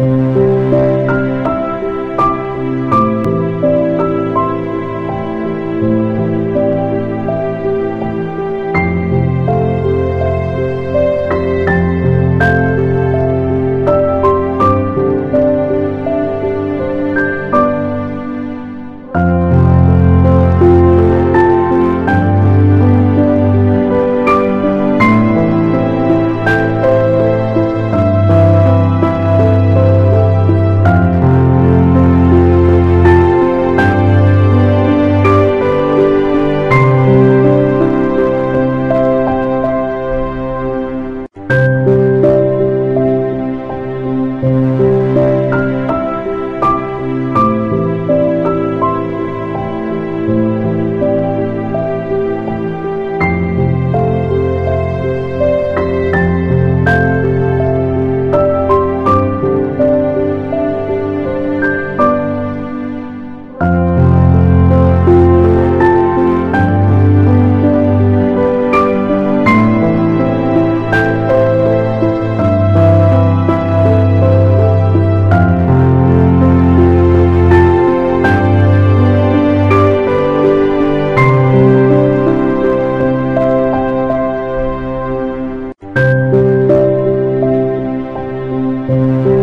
Música Música